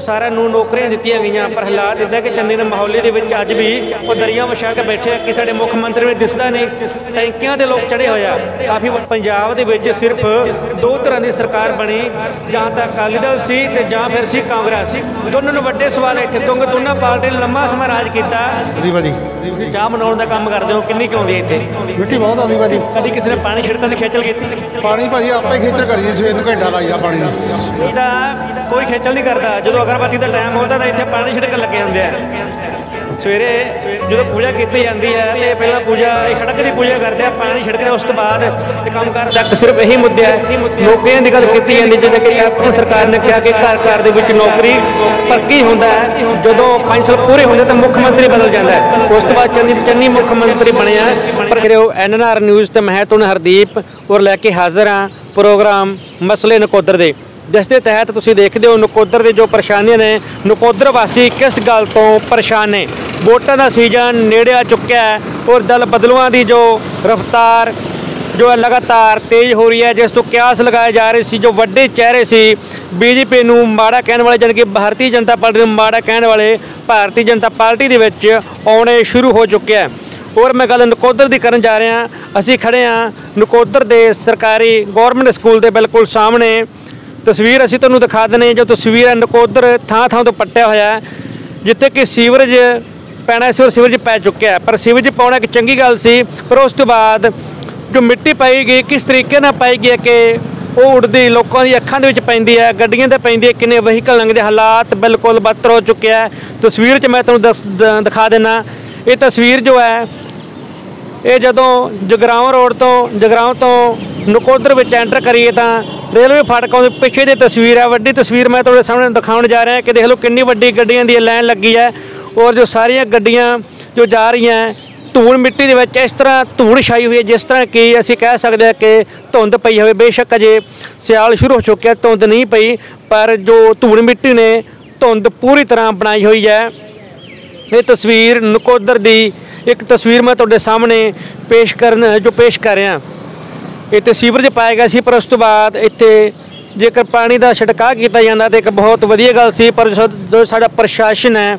ਉਹ ਸਾਰਿਆਂ ਨੂੰ ਨੌਕਰੀਆਂ ਦਿੱਤੀਆਂ ਗਈਆਂ ਪਰ ਹਾਲਾਤ ਇਦਾਂ ਕਿ ਚੰਨੀ ਦੇ ਮਾਹੌਲੇ ਦੇ ਵਿੱਚ ਅੱਜ ਵੀ ਉਹ ਦਰਿਆ ਵਿਛਾ ਕੇ ਬੈਠੇ ਆ ਕਿ ਸਾਡੇ ਮੁੱਖ ਮੰਤਰੀ ਨੂੰ ਦਿਸਦਾ ਨਹੀਂ। ਟੈਂਕੀਆਂ ਤੇ ਲੋਕ ਚੜੇ ਹੋਏ ਆ। ਕਾਫੀ ਪੰਜਾਬ ਦੇ ਵਿੱਚ ਸਿਰਫ ਦੋ ਤਰ੍ਹਾਂ ਦੀ ਸਰਕਾਰ ਬਣੀ ਜਾਂ ਤਾਂ ਅਕਾਲੀ ਦਲ ਸੀ ਤੇ ਜਾਂ ਫਿਰ ਸੀ ਕਾਂਗਰਸ। ਦੋਨਾਂ ਨੂੰ ਵੱਡੇ ਸਵਾਲ ਇੱਥੇ ਕਿਉਂਕਿ ਦੋਨਾਂ ਪਾਰਟੀਆਂ ਨੇ ਲੰਮਾ ਸਮਾਂ ਰਾਜ ਕੀਤਾ। ਜੀ ਭਾਜੀ। ਤੁਸੀਂ ਚਾਹ ਬਣਾਉਣ ਦਾ ਕੰਮ ਕਰਦੇ ਹੋ ਕਿੰਨੀ ਕੁ ਆਉਂਦੀ ਹੈ ਇੱਥੇ? ਮਿੱਟੀ ਬਹੁਤ ਆਉਂਦੀ ਭਾਜੀ। ਕਦੀ ਕਿਸੇ ਨੇ ਪਾਣੀ ਛਿੜਕਣ ਦੀ ਖੇਚਲ ਕੀਤੀ? ਪਾਣੀ ਭਾਜੀ ਆਪੇ ਖੇਚਲ ਕਰੀਏ ਸਵੇਰ ਨੂੰ ਘੰਟਾ ਲਾਈਦਾ ਪਾਣੀ ਇਹਦਾ ਕੋਈ ਖੇਚਲ ਨਹੀਂ ਕਰਦਾ ਜਦੋਂ ਅਗਰਬੱਤੀ ਦਾ ਟਾਈਮ ਹੁੰਦਾ ਤਾਂ ਇੱਥੇ ਪਾਣੀ ਛਿੜਕਣ ਲੱਗੇ ਹੁੰਦੇ ਆ। ਸਵੇਰੇ ਜਦੋਂ ਪੂਜਾ ਕੀਤੀ ਜਾਂਦੀ ਹੈ ਤੇ ਪਹਿਲਾਂ ਪੂਜਾ, ਇਹ ਖੜਕ ਦੀ ਪੂਜਾ ਕਰਦੇ ਆ, ਪਾਣੀ ਛਿੜਕਦੇ ਉਸ ਤੋਂ ਬਾਅਦ ਇਹ ਕੰਮ ਕਰ ਤੱਕ ਸਿਰਫ ਇਹੀ ਮੁੱਦੇ ਆ। ਨੌਕਰੀਆਂ ਦੀ ਗੱਲ ਕੀਤੀ ਜਾਂਦੀ, ਜਿਵੇਂ ਕਿ ਕੈਪਟਨ ਸਰਕਾਰ ਨੇ ਕਿਹਾ ਕਿ ਘਰ ਘਰ ਦੇ ਵਿੱਚ ਨੌਕਰੀ ਪਰ ਕੀ ਹੁੰਦਾ ਹੈ। ਜਦੋਂ 5 ਸਾਲ ਪੂਰੇ ਹੁੰਦੇ ਤਾਂ ਮੁੱਖ ਮੰਤਰੀ ਬਦਲ ਜਾਂਦਾ ਹੈ। ਉਸ ਤੋਂ ਬਾਅਦ ਚੰਨੀ ਚੰਨੀ ਮੁੱਖ ਮੰਤਰੀ ਬਣਿਆ ਪਰ ਫਿਰ ਕਰਿਓ ਐਨਐਨਆਰ ਨਿਊਜ਼ ਤੇ ਮੈਂ ਤੁਹਾਨੂੰ ਹਰਦੀਪ ਔਰ ਲੈ ਕੇ ਹਾਜ਼ਰ ਹਾਂ ਪ੍ਰੋਗਰਾਮ ਮਸਲੇ ਨਕੋਦਰ ਦੇ। ਜਿਸ ਦੇ ਤਹਿਤ ਤੁਸੀਂ ਦੇਖਦੇ ਹੋ ਨਕੋਦਰ ਦੇ ਜੋ ਪਰੇਸ਼ਾਨੀਆਂ ਨੇ, ਨਕੋਦਰ ਵਾਸੀ ਕਿਸ ਗੱਲ ਤੋਂ ਪਰੇਸ਼ਾਨ ਨੇ? ਵੋਟਾਂ ਦਾ ਸੀਜ਼ਨ ਨੇੜੇ ਆ ਚੁੱਕਿਆ ਹੈ ਔਰ ਦਲ ਬਦਲੂਆਂ ਦੀ ਜੋ ਰਫ਼ਤਾਰ, ਜੋ ਹੈ ਲਗਾਤਾਰ ਤੇਜ਼ ਹੋ ਰਹੀ ਹੈ, ਜਿਸ ਤੋਂ ਕਿਆਸ ਲਗਾਏ ਜਾ ਰਹੇ ਸੀ, ਜੋ ਵੱਡੇ ਚਿਹਰੇ ਸੀ, ਬੀਜੇਪੀ ਨੂੰ ਮਾੜਾ ਕਹਿਣ ਵਾਲੇ, ਜਾਣੀ ਕਿ ਭਾਰਤੀ ਜਨਤਾ ਪਾਰਟੀ ਨੂੰ ਮਾੜਾ ਕਹਿਣ ਵਾਲੇ ਭਾਰਤੀ ਜਨਤਾ ਪਾਰਟੀ ਦੇ ਵਿੱਚ ਆਉਣੇ ਸ਼ੁਰੂ ਹੋ ਚੁੱਕਿਆ ਹੈ। ਔਰ ਮੈਂ ਗੱਲ ਨਕੋਦਰ ਦੀ ਕਰਨ ਜਾ ਰਿਹਾ, ਅਸੀਂ ਖੜੇ ਹਾਂ ਨਕੋਦਰ ਦੇ ਸਰਕਾਰੀ ਗਵਰਨਮੈਂਟ ਸਕੂਲ ਦੇ ਬਿਲਕੁਲ ਸਾਹਮਣੇ। ਤਸਵੀਰ ਅਸੀਂ ਤੁਹਾਨੂੰ ਦਿਖਾ ਦਿੰਦੇ ਹਾਂ, ਜੋ ਤਸਵੀਰ ਹੈ ਨਕੋਦਰ ਥਾਂ ਥਾਂ ਤੋਂ ਪੱਟਿਆ ਹੋਇਆ ਹੈ, ਜਿੱਥੇ ਕਿ ਸੀਵਰੇਜ ਪੈਣਾ ਸੀ ਔਰ ਸੀਵਰੇਜ ਪੈ ਚੁੱਕਿਆ ਪਰ ਸੀਵਰੇਜ ਪਾਉਣਾ ਇੱਕ ਚੰਗੀ ਗੱਲ ਸੀ, ਪਰ ਉਸ ਤੋਂ ਬਾਅਦ ਜੋ ਮਿੱਟੀ ਪਾਈ ਗਈ ਕਿਸ ਤਰੀਕੇ ਨਾਲ ਪਾਈ ਗਈ ਹੈ ਕਿ ਉਹ ਉੱਡਦੀ, ਲੋਕਾਂ ਦੀ ਅੱਖਾਂ ਦੇ ਵਿੱਚ ਪੈਂਦੀ ਹੈ, ਗੱਡੀਆਂ ਤੇ ਪੈਂਦੀ ਹੈ, ਕਿੰਨੇ ਵਹੀਕਲ ਲੰਘਦੇ ਹਾਲਾਤ ਬਿਲਕੁਲ ਬਦਤਰ ਹੋ ਚੁੱਕਿਆ ਹੈ। ਤਸਵੀਰ 'ਚ ਮੈਂ ਤੁਹਾਨੂੰ ਦੱਸ- ਦ- ਦਿਖਾ ਦੇਣਾ ਇਹ ਤਸਵੀਰ ਜੋ ਹੈ ਇਹ ਜਦੋਂ ਜਗਰਾਉਂ ਰੋਡ ਤੋਂ, ਜਗਰਾਉਂ ਤੋਂ ਨਕੋਦਰ ਵਿੱਚ ਐਂਟਰ ਕਰੀਏ ਤਾਂ ਰੇਲਵੇ ਫਾਟਕਾਂ ਦੇ ਪਿੱਛੇ ਦੀ ਤਸਵੀਰ ਹੈ ਵੱਡੀ ਤਸਵੀਰ ਮੈਂ ਤੁਹਾਡੇ ਸਾਹਮਣੇ ਦਿਖਾਉਣ ਜਾ ਰਿਹਾ ਕਿ ਦੇਖ ਲਓ ਕਿੰਨੀ ਵੱਡੀ ਗੱਡੀਆਂ ਦੀ ਲਾਈਨ ਲੱਗੀ ਹੈ ਔਰ ਜੋ ਸਾਰੀਆਂ ਗੱਡੀਆਂ ਜੋ ਜਾ ਰਹੀਆਂ ਧੂੜ ਮਿੱਟੀ ਦੇ ਵਿੱਚ ਇਸ ਤਰ੍ਹਾਂ ਧੂੜ ਛਾਈ ਹੋਈ ਹੈ, ਜਿਸ ਤਰ੍ਹਾਂ ਕਿ ਅਸੀਂ ਕਹਿ ਸਕਦੇ ਹਾਂ ਕਿ ਧੁੰਦ ਪਈ ਹੋਵੇ, ਬੇਸ਼ੱਕ ਅਜੇ ਸਿਆਲ ਸ਼ੁਰੂ ਹੋ ਚੁੱਕਿਆ, ਧੁੰਦ ਨਹੀਂ ਪਈ, ਪਰ ਜੋ ਧੂੜ ਮਿੱਟੀ ਨੇ ਧੁੰਦ ਪੂਰੀ ਤਰ੍ਹਾਂ ਬਣਾਈ ਹੋਈ ਹੈ। ਇਹ ਤਸਵੀਰ ਨਕੋਦਰ ਦੀ ਇੱਕ ਤਸਵੀਰ ਮੈਂ ਤੁਹਾਡੇ ਸਾਹਮਣੇ ਪੇਸ਼ ਕਰਨ, ਜੋ ਪੇਸ਼ ਕਰ ਰਿਹਾ। ਇੱਥੇ ਸੀਵਰੇਜ ਪਾਇਆ ਗਿਆ ਸੀ, ਪਰ ਉਸ ਤੋਂ ਬਾਅਦ ਇੱਥੇ ਜੇਕਰ ਪਾਣੀ ਦਾ ਛਿੜਕਾਅ ਕੀਤਾ ਜਾਂਦਾ ਤਾਂ ਇੱਕ ਬਹੁਤ ਵਧੀਆ ਗੱਲ ਸੀ, ਪਰ ਜੋ- ਸਾਡਾ ਪ੍ਰਸ਼ਾਸਨ ਹੈ,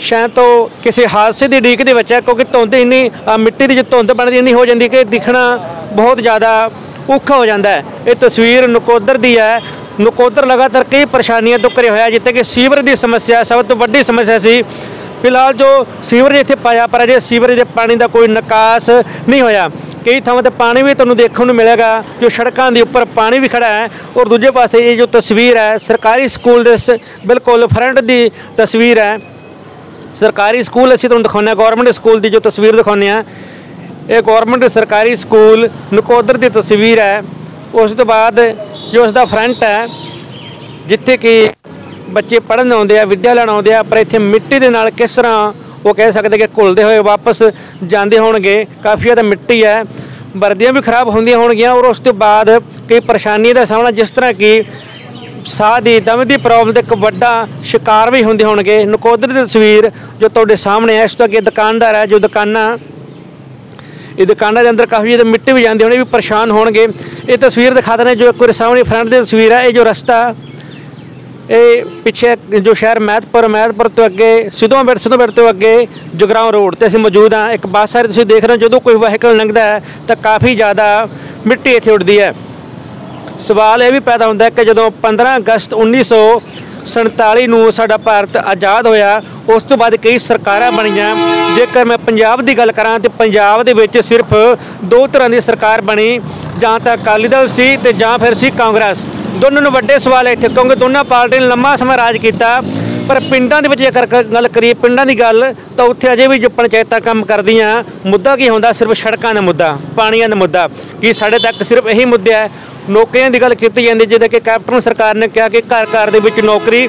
ਸ਼ਾਇਦ ਤੋਂ ਕਿਸੇ ਹਾਦਸੇ ਦੀ ਡੀਕ ਦੇ ਵਿੱਚ ਹੈ, ਕਿਉਂਕਿ ਧੁੰਦ ਇੰਨੀ ਮਿੱਟੀ ਦੀ ਜੋ ਧੁੰਦ ਬਣਦੀ ਇੰਨੀ ਹੋ ਜਾਂਦੀ ਕਿ ਦਿਖਣਾ ਬਹੁਤ ਜ਼ਿਆਦਾ ਔਖਾ ਹੋ ਜਾਂਦਾ ਹੈ। ਇਹ ਤਸਵੀਰ ਨਕੋਦਰ ਦੀ ਹੈ। ਨਕੋਦਰ ਲਗਾਤਾਰ ਕਈ ਪਰੇਸ਼ਾਨੀਆਂ ਤੋਂ ਘਰੇ ਹੋਇਆ ਜਿੱਥੇ ਕਿ ਸੀਵਰ ਦੀ ਸਮੱਸਿਆ ਸਭ ਤੋਂ ਵੱਡੀ ਸਮੱਸਿਆ ਸੀ। ਫਿਲਹਾਲ ਜੋ ਸੀਵਰੇਜ ਇੱਥੇ ਪਾਇਆ, ਪਰ ਅਜੇ ਸੀਵਰੇਜ ਦੇ ਪਾਣੀ ਦਾ ਕੋਈ ਨਿਕਾਸ ਨਹੀਂ ਹੋਇਆ। ਕਈ ਥਾਵਾਂ ਤੇ ਪਾਣੀ ਵੀ ਤੁਹਾਨੂੰ ਦੇਖਣ ਨੂੰ ਮਿਲੇਗਾ, ਜੋ ਸੜਕਾਂ ਦੇ ਉੱਪਰ ਪਾਣੀ ਵੀ ਖੜਾ ਹੈ। ਔਰ ਦੂਜੇ ਪਾਸੇ ਇਹ ਜੋ ਤਸਵੀਰ ਹੈ, ਸਰਕਾਰੀ ਸਕੂਲ ਦੇ ਸ- ਬਿਲਕੁਲ ਫਰੰਟ ਦੀ ਤਸਵੀਰ ਹੈ। ਸਰਕਾਰੀ ਸਕੂਲ, ਅਸੀਂ ਤੁਹਾਨੂੰ ਦਿਖਾਉਂਦੇ ਹਾਂ ਗਵਰਨਮੈਂਟ ਸਕੂਲ ਦੀ ਜੋ ਤਸਵੀਰ ਦਿਖਾਉਂਦੇ ਹਾਂ। ਇਹ ਗਵਰਨਮੈਂਟ ਸਰਕਾਰੀ ਸਕੂਲ ਨਕੋਦਰ ਦੀ ਤਸਵੀਰ ਹੈ। ਉਸ ਤੋਂ ਬਾਅਦ ਜੋ ਉਸ ਦਾ ਫਰੰਟ ਹੈ, ਜਿੱਥੇ ਕਿ ਬੱਚੇ ਪੜ੍ਹਨ ਆਉਂਦੇ ਆ, ਵਿੱਦਿਆ ਲੈਣ ਆਉਂਦੇ ਆ, ਪਰ ਇੱਥੇ ਮਿੱਟੀ ਦੇ ਨਾਲ ਕਿਸ ਤਰ੍ਹਾਂ ਉਹ ਕਹਿ ਸਕਦੇ ਕਿ ਘੁਲਦੇ ਹੋਏ ਵਾਪਸ ਜਾਂਦੇ ਹੋਣਗੇ? ਕਾਫੀ ਜ਼ਿਆਦਾ ਮਿੱਟੀ ਹੈ। ਵਰਦੀਆਂ ਵੀ ਖਰਾਬ ਹੁੰਦੀਆਂ ਹੋਣਗੀਆਂ ਔਰ ਉਸ ਤੋਂ ਬਾਅਦ ਕਈ ਪਰੇਸ਼ਾਨੀਆਂ ਦਾ ਸਾਹਮਣਾ ਜਿਸ ਤਰ੍ਹਾਂ ਕਿ ਸਾਹ ਦੀ, ਦਮ ਦੀ ਪ੍ਰੋਬਲਮ ਦੇ ਇੱਕ ਵੱਡਾ ਸ਼ਿਕਾਰ ਵੀ ਹੁੰਦੇ ਹੋਣਗੇ। ਨਕੋਦਰ ਦੀ ਤਸਵੀਰ ਜੋ ਤੁਹਾਡੇ ਸਾਹਮਣੇ ਹੈ, ਇਸ ਤੋਂ ਅੱਗੇ ਦੁਕਾਨਦਾਰ ਹੈ, ਜੋ ਦੁਕਾਨਾਂ, ਇਹ ਦੁਕਾਨਾਂ ਦੇ ਅੰਦਰ ਕਾਫੀ ਜ਼ਿਆਦਾ ਮਿੱਟੀ ਵੀ ਜਾਂਦੀ ਹੋਣੀ, ਵੀ ਪਰੇਸ਼ਾਨ ਹੋਣਗੇ। ਇਹ ਤਸਵੀਰ ਦਿਖਾ ਦਿੰਦੇ ਜੋ ਇੱਕ ਵਾਰ ਸਾਹਮਣੇ ਫਰੰਟ ਦੀ ਤਸਵੀਰ ਹੈ, ਇਹ ਜੋ ਰਸਤਾ ਇਹ ਪਿੱਛੇ ਜੋ ਸ਼ਹਿਰ ਮਹਿਤਪੁਰ ਮਹਿਤਪੁਰ ਤੋਂ ਅੱਗੇ ਸਿੱਧੋਂ ਬਿਰ ਤੋਂ ਅੱਗੇ ਜਗਰਾਉਂ ਰੋਡ ਤੇ ਅਸੀਂ ਮੌਜੂਦ ਹਾਂ। ਇੱਕ ਬੱਸ ਆ ਤੁਸੀਂ ਦੇਖ ਰਹੇ ਹੋ, ਜਦੋਂ ਕੋਈ ਵਾਹਨ ਲੰਘਦਾ ਹੈ, ਤਾਂ ਕਾਫੀ ਜ਼ਿਆਦਾ ਮਿੱਟੀ ਇੱਥੇ ਉੱਡਦੀ ਹੈ। ਸਵਾਲ ਇਹ ਵੀ ਪੈਦਾ ਹੁੰਦਾ ਕਿ ਜਦੋਂ 15 ਅਗਸਤ 1947 ਨੂੰ ਸਾਡਾ ਭਾਰਤ ਆਜ਼ਾਦ ਹੋਇਆ, ਉਸ ਤੋਂ ਬਾਅਦ ਕਈ ਸਰਕਾਰਾਂ ਬਣੀਆਂ। ਜੇਕਰ ਮੈਂ ਪੰਜਾਬ ਦੀ ਗੱਲ ਕਰਾਂ, ਤੇ ਪੰਜਾਬ ਦੇ ਵਿੱਚ ਸਿਰਫ ਦੋ ਤਰ੍ਹਾਂ ਦੀ ਸਰਕਾਰ ਬਣੀ। ਜਾਂ ਤਾਂ ਅਕਾਲੀ ਦਲ ਸੀ ਤੇ ਜਾਂ ਫਿਰ ਸੀ ਕਾਂਗਰਸ। ਦੋਨਾਂ ਨੂੰ ਵੱਡੇ ਸਵਾਲ ਇੱਥੇ ਕਿਉਂਕਿ ਦੋਨਾਂ ਪਾਰਟੀਆਂ ਨੇ ਲੰਮਾ ਸਮਾਂ ਰਾਜ ਕੀਤਾ, ਪਰ ਪਿੰਡਾਂ ਦੇ ਵਿੱਚ ਜੇਕਰ ਗੱਲ ਕਰੀਏ ਪਿੰਡਾਂ ਦੀ ਗੱਲ, ਤਾਂ ਉੱਥੇ ਅਜੇ ਵੀ ਜੋ ਪੰਚਾਇਤਾਂ ਕੰਮ ਕਰਦੀਆਂ, ਮੁੱਦਾ ਕੀ ਹੁੰਦਾ? ਸਿਰਫ ਸੜਕਾਂ ਦਾ ਮੁੱਦਾ, ਪਾਣੀਆਂ ਦਾ ਮੁੱਦਾ। ਕੀ ਸਾਡੇ ਤੱਕ ਸਿਰਫ ਇਹੀ ਮੁੱਦੇ ਹੈ? ਨੌਕਰੀਆਂ ਦੀ ਗੱਲ ਕੀਤੀ ਜਾਂਦੀ ਜਿਹਦੇ ਕਿ ਕੈਪਟਨ ਸਰਕਾਰ ਨੇ ਕਿਹਾ ਕਿ ਘਰ ਘਰ ਦੇ ਵਿੱਚ ਨੌਕਰੀ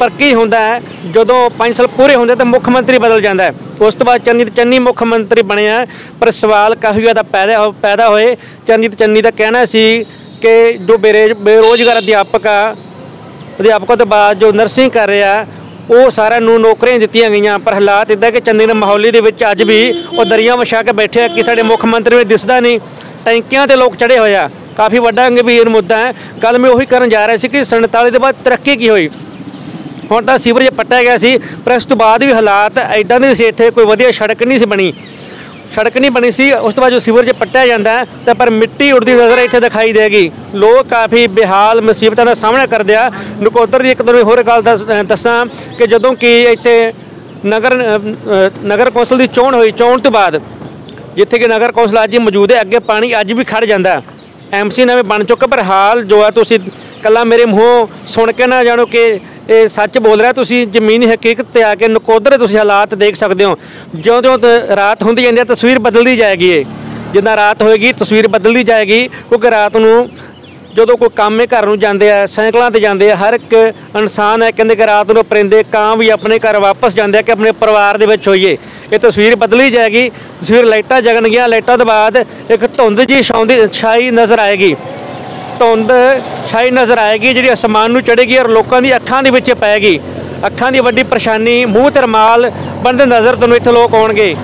ਪਰ ਕੀ ਹੁੰਦਾ ਹੈ, ਜਦੋਂ 5 ਸਾਲ ਪੂਰੇ ਹੁੰਦੇ ਤਾਂ ਮੁੱਖ ਮੰਤਰੀ ਬਦਲ ਜਾਂਦਾ ਹੈ। ਉਸ ਤੋਂ ਬਾਅਦ ਚੰਨੀ ਚੰਨੀ ਮੁੱਖ ਮੰਤਰੀ ਬਣਿਆ ਪਰ ਸਵਾਲ ਕਾਫੀ ਜ਼ਿਆਦਾ ਪੈਦਾ ਹੋ- ਪੈਦਾ ਹੋਏ ਚਰਨਜੀਤ ਚੰਨੀ ਦਾ ਕਹਿਣਾ ਸੀ ਕਿ ਜੋ ਬੇਰੇ- ਬੇਰੋਜ਼ਗਾਰ ਅਧਿਆਪਕ ਆ, ਅਧਿਆਪਕਾਂ ਤੋਂ ਬਾਅਦ ਜੋ ਨਰਸਿੰਗ ਕਰ ਰਿਹਾ, ਉਹ ਸਾਰਿਆਂ ਨੂੰ ਨੌਕਰੀਆਂ ਦਿੱਤੀਆਂ ਗਈਆਂ, ਪਰ ਹਾਲਾਤ ਇਦਾਂ ਕਿ ਚੰਨੀ ਦੇ ਮਾਹੌਲੀ ਦੇ ਵਿੱਚ ਅੱਜ ਵੀ ਉਹ ਦਰਿਆ ਵਿਛਾ ਕੇ ਬੈਠੇ ਆ, ਕਿ ਸਾਡੇ ਮੁੱਖ ਮੰਤਰੀ ਨੂੰ ਦਿਸਦਾ ਨਹੀਂ। ਟੈਂਕੀਆਂ ਤੇ ਲੋਕ ਚੜੇ ਹੋਏ ਆ। ਕਾਫੀ ਵੱਡਾ ਗੰਭੀਰ ਮੁੱਦਾ ਹੈ। ਗੱਲ ਮੈਂ ਉਹੀ ਕਰਨ ਜਾ ਰਿਹਾ ਸੀ ਕਿ 47 ਦੇ ਬਾਅਦ ਤਰੱਕੀ ਕੀ ਹੋਈ? ਹੁਣ ਤਾਂ ਸੀਵਰੇਜ ਪੱਟਿਆ ਗਿਆ ਸੀ, ਪਰ ਇਸ ਤੋਂ ਬਾਅਦ ਵੀ ਹਾਲਾਤ ਐਦਾਂ ਦੇ ਸੀ, ਇੱਥੇ ਕੋਈ ਵਧੀਆ ਸੜਕ ਨਹੀਂ ਸੀ ਬਣੀ। ਸੜਕ ਨਹੀਂ ਬਣੀ ਸੀ, ਉਸ ਤੋਂ ਬਾਅਦ ਜੋ ਸੀਵਰੇਜ ਪੱਟਿਆ ਜਾਂਦਾ ਤਾਂ ਪਰ ਮਿੱਟੀ ਉੱਡਦੀ ਨਜ਼ਰ ਇੱਥੇ ਦਿਖਾਈ ਦੇਗੀ। ਲੋਕ ਕਾਫੀ ਬੇਹਾਲ ਮੁਸੀਬਤਾਂ ਦਾ ਸਾਹਮਣਾ ਕਰਦੇ ਆ। ਨਕੋਦਰ ਦੀ ਇੱਕ ਤੁਹਾਨੂੰ ਹੋਰ ਗੱਲ ਦੱਸ- ਦੱਸਾਂ ਕਿ ਜਦੋਂ ਕਿ ਇੱਥੇ ਨਗਰ ਨਗਰ ਕੌਂਸਲ ਦੀ ਚੋਣ ਹੋਈ, ਚੋਣ ਤੋਂ ਬਾਅਦ ਜਿੱਥੇ ਕਿ ਨਗਰ ਕੌਂਸਲ ਅੱਜ ਮੌਜੂਦ ਹੈ, ਅੱਗੇ ਪਾਣੀ ਅੱਜ ਵੀ ਖੜ ਜਾਂਦਾ ਐਮਸੀ ਨਵੇਂ ਬਣ ਚੁੱਕਾ, ਪਰ ਹਾਲ ਜੋ ਹੈ ਤੁਸੀਂ ਕੱਲਾ ਮੇਰੇ ਮੂੰਹੋਂ ਸੁਣ ਕੇ ਨਾ ਜਾਣੋ ਕਿ ਇਹ ਸੱਚ ਬੋਲ ਰਿਹਾ, ਤੁਸੀਂ ਜ਼ਮੀਨੀ ਹਕੀਕਤ ਤੇ ਆ ਕੇ ਨਕੋਦਰ ਤੁਸੀਂ ਹਾਲਾਤ ਦੇਖ ਸਕਦੇ ਹੋ। ਜਿਉਂ-ਜਿਉਂ ਤ- ਰਾਤ ਹੁੰਦੀ ਜਾਂਦੀ ਹੈ, ਤਸਵੀਰ ਬਦਲਦੀ ਜਾਏਗੀ ਇਹ। ਜਿੱਦਾਂ ਰਾਤ ਹੋਏਗੀ, ਤਸਵੀਰ ਬਦਲਦੀ ਜਾਏਗੀ, ਕਿਉਂਕਿ ਰਾਤ ਨੂੰ ਜਦੋਂ ਕੋਈ ਕੰਮੇ ਘਰ ਨੂੰ ਜਾਂਦੇ ਆ, ਸਾਈਕਲਾਂ ਤੇ ਜਾਂਦੇ ਆ, ਹਰ ਇੱਕ ਇਨਸਾਨ ਹੈ, ਕਹਿੰਦੇ ਕਿ ਰਾਤ ਨੂੰ ਪਰਿੰਦੇ ਕਾਂ ਵੀ ਆਪਣੇ ਘਰ ਵਾਪਸ ਜਾਂਦੇ ਆ ਕਿ ਆਪਣੇ ਪਰਿਵਾਰ ਦੇ ਵਿੱਚ ਹੋਈਏ। ਇਹ ਤਸਵੀਰ ਬਦਲੀ ਜਾਏਗੀ, ਤਸਵੀਰ ਲਾਈਟਾਂ ਜਗਣਗੀਆਂ, ਲਾਈਟਾਂ ਤੋਂ ਬਾਅਦ ਇੱਕ ਧੁੰਦ ਜੀ ਛਾਉਂਦੀ, ਛਾਈ ਨਜ਼ਰ ਆਏਗੀ। ਧੁੰਦ ਛਾਈ ਨਜ਼ਰ ਆਏਗੀ, ਜਿਹੜੀ ਅਸਮਾਨ ਨੂੰ ਚੜੇਗੀ ਔਰ ਲੋਕਾਂ ਦੀ ਅੱਖਾਂ ਦੇ ਵਿੱਚ ਪੈਗੀ ਅੱਖਾਂ ਦੀ ਵੱਡੀ ਪਰੇਸ਼ਾਨੀ, ਮੂੰਹ ਤੇ ਰਮਾਲ ਬੰਦੇ ਨਜ਼ਰ ਤੁਹਾਨੂੰ ਇੱਥੇ ਲੋਕ ਆਉਣਗੇ।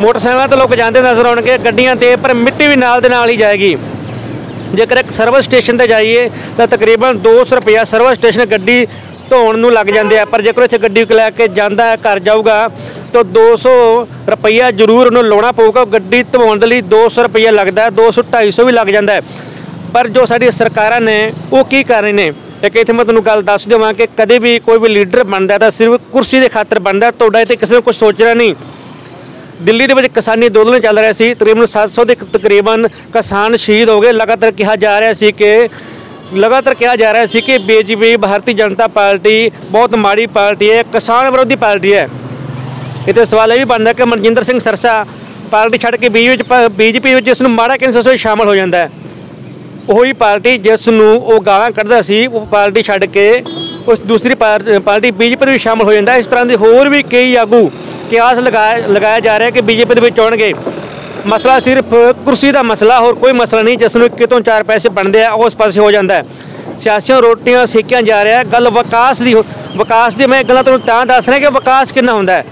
ਮੋਟਰਸਾਈਕਲਾਂ ਤੇ ਲੋਕ ਜਾਂਦੇ ਨਜ਼ਰ ਆਉਣਗੇ, ਗੱਡੀਆਂ ਤੇ, ਪਰ ਮਿੱਟੀ ਵੀ ਨਾਲ ਦੇ ਨਾਲ ਹੀ ਜਾਏਗੀ। ਜੇਕਰ ਇੱਕ ਸਰਵਿਸ ਸਟੇਸ਼ਨ ਤੇ ਜਾਈਏ, ਤਾਂ ਤਕਰੀਬਨ 200 ਰੁਪਇਆ ਸਰਵਿਸ ਸਟੇਸ਼ਨ ਗੱਡੀ ਧੋਣ ਨੂੰ ਲੱਗ ਜਾਂਦੇ ਆ। ਪਰ ਜੇਕਰ ਇੱਥੇ ਗੱਡੀ ਲੈ ਕੇ ਜਾਂਦਾ ਹੈ, ਘਰ ਜਾਊਗਾ, ਤਾਂ 200 ਰੁਪਇਆ ਜ਼ਰੂਰ ਉਹਨੂੰ ਲਾਉਣਾ ਪਊਗਾ। ਗੱਡੀ ਧਵਾਉਣ ਦੇ ਲਈ 200 ਰੁਪਇਆ ਲੱਗਦਾ ਹੈ 200 250 ਵੀ ਲੱਗ ਜਾਂਦਾ ਪਰ ਜੋ ਸਾਡੀ ਸਰਕਾਰਾਂ ਨੇ, ਉਹ ਕੀ ਕਰ ਰਹੇ ਨੇ? ਇੱਕ ਇੱਥੇ ਮੈਂ ਤੁਹਾਨੂੰ ਗੱਲ ਦੱਸ ਦੇਵਾਂ ਕਿ ਕਦੇ ਵੀ ਕੋਈ ਵੀ ਲੀਡਰ ਬਣਦਾ ਤਾਂ ਸਿਰਫ ਕੁਰਸੀ ਦੇ ਖਾਤਰ ਬਣਦਾ, ਤੁਹਾਡਾ ਇੱਥੇ ਕਿਸੇ ਨੂੰ ਕੁਝ ਸੋਚਣਾ ਨਹੀਂ। ਦਿੱਲੀ ਦੇ ਵਿੱਚ ਕਿਸਾਨੀ ਅੰਦੋਲਨ ਚੱਲ ਰਿਹਾ ਸੀ, ਤਕਰੀਬਨ 700 ਦੇ ਤਕਰੀਬਨ ਕਿਸਾਨ ਸ਼ਹੀਦ ਹੋ ਗਏ। ਲਗਾਤਾਰ ਕਿਹਾ ਜਾ ਰਿਹਾ ਸੀ ਕਿ, ਲਗਾਤਾਰ ਕਿਹਾ ਜਾ ਰਿਹਾ ਸੀ ਕਿ ਬੀਜੇਪੀ, ਭਾਰਤੀ ਜਨਤਾ ਪਾਰਟੀ, ਬਹੁਤ ਮਾੜੀ ਪਾਰਟੀ ਹੈ, ਕਿਸਾਨ ਵਿਰੋਧੀ ਪਾਰਟੀ ਹੈ। ਇੱਥੇ ਸਵਾਲ ਇਹ ਵੀ ਬਣਦਾ ਕਿ ਮਨਜਿੰਦਰ ਸਿੰਘ ਸਰਸਾ ਪਾਰਟੀ ਛੱਡ ਕੇ ਬੀਜੇਪੀ ਵਿੱਚ ਬੀਜੇਪੀ ਵਿੱਚ ਇਸ ਨੂੰ ਮਾੜਾ ਕਹਿੰਦੇ ਸੀ ਉਸ ਵਿੱਚ ਸ਼ਾਮਲ ਹੋ ਜਾਂਦਾ ਹੈ। ਉਹੀ ਪਾਰਟੀ ਜਿਸ ਨੂੰ ਉਹ ਗਾਲਾਂ ਕੱਢਦਾ ਸੀ, ਉਹ ਪਾਰਟੀ ਛੱਡ ਕੇ ਉਸ ਦੂਸਰੀ ਪਾਰ- ਪਾਰਟੀ ਬੀਜੇਪੀ ਵਿੱਚ ਸ਼ਾਮਲ ਹੋ ਜਾਂਦਾ ਇਸ ਤਰ੍ਹਾਂ ਦੇ ਹੋਰ ਵੀ ਕਈ ਆਗੂ ਕਿਆਸ ਲਗਾਇਆ ਲਗਾਇਆ ਜਾ ਰਿਹਾ ਕਿ ਬੀਜੇਪੀ ਦੇ ਵਿੱਚ ਆਉਣਗੇ। ਮਸਲਾ ਸਿਰਫ ਕੁਰਸੀ ਦਾ ਮਸਲਾ, ਹੋਰ ਕੋਈ ਮਸਲਾ ਨਹੀਂ, ਜਿਸ ਨੂੰ ਕਿਤੋਂ ਚਾਰ ਪੈਸੇ ਬਣਦੇ ਆ, ਉਸ ਪਾਸੇ ਹੋ ਜਾਂਦਾ ਹੈ। ਸਿਆਸੀਆਂ ਰੋਟੀਆਂ ਸੇਕੀਆਂ ਜਾ ਰਿਹਾ ਗੱਲ ਵਿਕਾਸ ਦੀ ਹੋ- ਵਿਕਾਸ ਦੀ ਮੈਂ ਗੱਲਾਂ ਤੁਹਾਨੂੰ ਤਾਂ ਦੱਸ ਰਿਹਾ ਕਿ ਵਿਕਾਸ ਕਿੰਨਾ ਹੁੰਦਾ ਹੈ?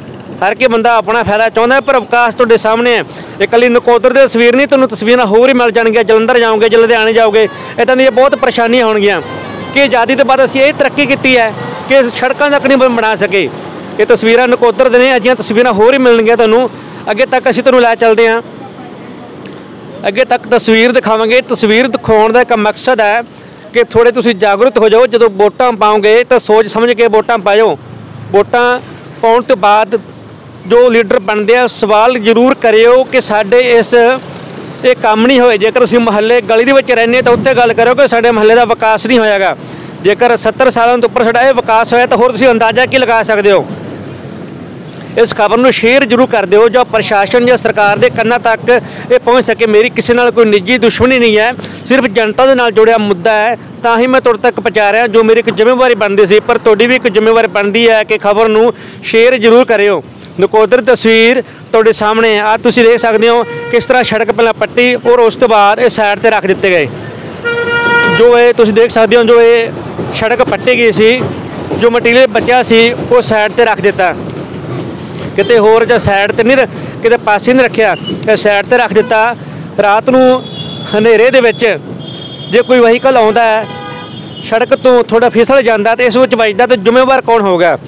ਹਰ ਕੇ ਬੰਦਾ ਆਪਣਾ ਫਾਇਦਾ ਚਾਹੁੰਦਾ ਪਰ ਅਵਕਾਸ਼ ਤੁਹਾਡੇ ਸਾਹਮਣੇ ਹੈ। ਇਹ ਇਕੱਲੀ ਨਕੋਦਰ ਦੀ ਤਸਵੀਰ ਨਹੀਂ, ਤੁਹਾਨੂੰ ਤਸਵੀਰਾਂ ਹੋਰ ਹੀ ਮਿਲ ਜਾਣਗੀਆਂ। ਜਲੰਧਰ ਜਾਓਗੇ, ਜਾਂ ਲੁਧਿਆਣੇ ਜਾਓਗੇ ਇਦਾਂ ਦੀਆਂ ਬਹੁਤ ਪਰੇਸ਼ਾਨੀਆਂ ਹੋਣਗੀਆਂ। ਕਿ ਆਜ਼ਾਦੀ ਤੋਂ ਬਾਅਦ ਅਸੀਂ ਇਹ ਤਰੱਕੀ ਕੀਤੀ ਹੈ ਕਿ ਸੜਕਾਂ ਤੱਕ ਨਹੀਂ ਬਣਾ ਸਕੇ। ਇਹ ਤਸਵੀਰਾਂ ਨਕੋਦਰ ਦੇ ਨੇ, ਅਜਿਹੀਆਂ ਤਸਵੀਰਾਂ ਹੋਰ ਹੀ ਮਿਲਣਗੀਆਂ ਤੁਹਾਨੂੰ। ਅੱਗੇ ਤੱਕ ਅਸੀਂ ਤੁਹਾਨੂੰ ਲੈ ਚੱਲਦੇ ਹਾਂ। ਅੱਗੇ ਤੱਕ ਤਸਵੀਰ ਦਿਖਾਵਾਂਗੇ। ਤਸਵੀਰ ਦਿਖਾਉਣ ਦਾ ਇੱਕ ਮਕਸਦ ਹੈ ਕਿ ਥੋੜੇ ਤੁਸੀਂ ਜਾਗਰੂਕ ਹੋ ਜਾਓ। ਜਦੋਂ ਵੋਟਾਂ ਪਾਓਗੇ ਤਾਂ ਸੋਚ ਸਮਝ ਕੇ ਵੋਟਾਂ ਪਾਇਓ। ਵੋਟਾਂ ਪਾਉਣ ਤੋਂ ਬਾਅਦ ਜੋ ਲੀਡਰ ਬਣਦੇ ਆ, ਸਵਾਲ ਜ਼ਰੂਰ ਕਰਿਓ ਕਿ ਸਾਡੇ ਇਸ, ਇਹ ਕੰਮ ਨਹੀਂ ਹੋਏ। ਜੇਕਰ ਅਸੀਂ ਮਹੱਲੇ ਗਲੀ ਦੇ ਵਿੱਚ ਰਹਿੰਦੇ ਤਾਂ ਉੱਥੇ ਗੱਲ ਕਰਿਓ ਕਿ ਸਾਡੇ ਮਹੱਲੇ ਦਾ ਵਿਕਾਸ ਨਹੀਂ ਹੋਇਆਗਾ। ਜੇਕਰ 70 ਸਾਲਾਂ ਤੋਂ ਉੱਪਰ ਸਾਡਾ ਇਹ ਵਿਕਾਸ ਹੋਇਆ ਤਾਂ ਹੋਰ ਤੁਸੀਂ ਅੰਦਾਜ਼ਾ ਕੀ ਲਗਾ ਸਕਦੇ ਹੋ? ਇਸ ਖਬਰ ਨੂੰ ਸ਼ੇਅਰ ਜ਼ਰੂਰ ਕਰ ਦਿਓ, ਜਾਂ ਪ੍ਰਸ਼ਾਸਨ ਜਾਂ ਸਰਕਾਰ ਦੇ ਕੰਨਾਂ ਤੱਕ ਇਹ ਪਹੁੰਚ ਸਕੇ। ਮੇਰੀ ਕਿਸੇ ਨਾਲ ਕੋਈ ਨਿੱਜੀ ਦੁਸ਼ਮਣੀ ਨਹੀਂ ਹੈ, ਸਿਰਫ ਜਨਤਾ ਦੇ ਨਾਲ ਜੁੜਿਆ ਮੁੱਦਾ ਹੈ, ਤਾਂ ਹੀ ਮੈਂ ਤੁਹਾਡੇ ਤੱਕ ਪਹੁੰਚਾ ਰਿਹਾ, ਜੋ ਮੇਰੀ ਇੱਕ ਜ਼ਿੰਮੇਵਾਰੀ ਬਣਦੀ ਸੀ। ਪਰ ਤੁਹਾਡੀ ਵੀ ਇੱਕ ਜ਼ਿੰਮੇਵਾਰੀ ਬਣਦੀ ਹੈ ਕਿ ਖਬਰ ਨੂੰ ਸ਼ੇਅਰ ਜ਼ਰੂਰ ਕਰਿਓ। ਨਕੋਦਰ ਤਸਵੀਰ ਤੁਹਾਡੇ ਸਾਹਮਣੇ ਆ। ਤੁਸੀਂ ਦੇਖ ਸਕਦੇ ਹੋ ਕਿਸ ਤਰ੍ਹਾਂ ਸੜਕ ਪਹਿਲਾਂ ਪੱਟੀ ਔਰ ਉਸ ਤੋਂ ਬਾਅਦ ਇਹ ਸਾਈਡ ਤੇ ਰੱਖ ਦਿੱਤੇ ਗਏ। ਜੋ ਇਹ ਤੁਸੀਂ ਦੇਖ ਸਕਦੇ ਹੋ, ਜੋ ਇਹ ਸੜਕ ਪੱਟੀ ਗਈ ਸੀ, ਜੋ ਮਟੀਰੀਅਲ ਬਚਿਆ ਸੀ, ਉਹ ਸਾਈਡ ਤੇ ਰੱਖ ਦਿੱਤਾ। ਕਿਤੇ ਹੋਰ ਜਾਂ ਸਾਈਡ ਤੇ ਨਹੀਂ ਰ- ਕਿਤੇ ਪਾਸੇ ਨਹੀਂ ਰੱਖਿਆ। ਇਹ ਸਾਈਡ ਤੇ ਰੱਖ ਦਿੱਤਾ। ਰਾਤ ਨੂੰ ਹਨੇਰੇ ਦੇ ਵਿੱਚ ਜੇ ਕੋਈ ਵਹੀਕਲ ਆਉਂਦਾ ਹੈ, ਸੜਕ ਤੋਂ ਥੋੜਾ ਫਿਸਲ ਜਾਂਦਾ ਤੇ ਇਸ ਵਿੱਚ ਵੱਜਦਾ ਤੇ ਜ਼ਿੰਮੇਵਾਰ ਕੌਣ ਹੋਗਾ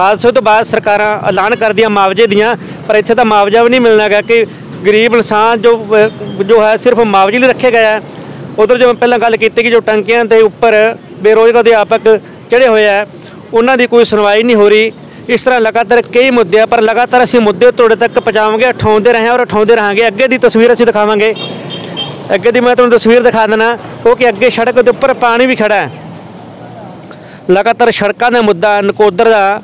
ਹਾਦਸੇ ਤੋਂ ਬਾਅਦ ਸਰਕਾਰਾਂ ਐਲਾਨ ਕਰਦੀਆਂ ਮੁਆਵਜ਼ੇ ਦੀਆਂ, ਪਰ ਇੱਥੇ ਤਾਂ ਮੁਆਵਜ਼ਾ ਵੀ ਨਹੀਂ ਮਿਲਣਾਗਾ ਕਿ ਗਰੀਬ ਇਨਸਾਨ ਜੋ ਜੋ ਹੈ ਸਿਰਫ ਮੁਆਵਜ਼ੇ ਲਈ ਰੱਖੇ ਗਿਆ ਹੈ। ਉਧਰ ਜੋ ਪਹਿਲਾਂ ਗੱਲ ਕੀਤੀ ਕਿ ਜੋ ਟੰਕੀਆਂ ਦੇ ਉੱਪਰ ਬੇਰੋਜ਼ਗਾਰ ਅਧਿਆਪਕ ਚੜੇ ਹੋਏ ਆ ਉਹਨਾਂ ਦੀ ਕੋਈ ਸੁਣਵਾਈ ਨਹੀਂ ਹੋ ਰਹੀ। ਇਸ ਤਰ੍ਹਾਂ ਲਗਾਤਾਰ ਕਈ ਮੁੱਦੇ ਆ, ਪਰ ਲਗਾਤਾਰ ਅਸੀਂ ਮੁੱਦੇ ਤੁਹਾਡੇ ਤੱਕ ਪਹੁੰਚਾਵਾਂਗੇ, ਉਠਾਉਂਦੇ ਰਹੇ ਔਰ ਉਠਾਉਂਦੇ ਰਹਾਂਗੇ। ਅੱਗੇ ਦੀ ਤਸਵੀਰ ਅਸੀਂ ਦਿਖਾਵਾਂਗੇ। ਅੱਗੇ ਦੀ ਮੈਂ ਤੁਹਾਨੂੰ ਤਸਵੀਰ ਦਿਖਾ ਦੇਣਾ ਕਿਉਂਕਿ ਅੱਗੇ ਸੜਕ ਦੇ ਉੱਪਰ ਪਾਣੀ ਵੀ ਖੜਾ ਹੈ। ਲਗਾਤਾਰ ਸੜਕਾਂ ਦਾ ਮੁੱਦਾ ਨਕੋਦਰ ਦਾ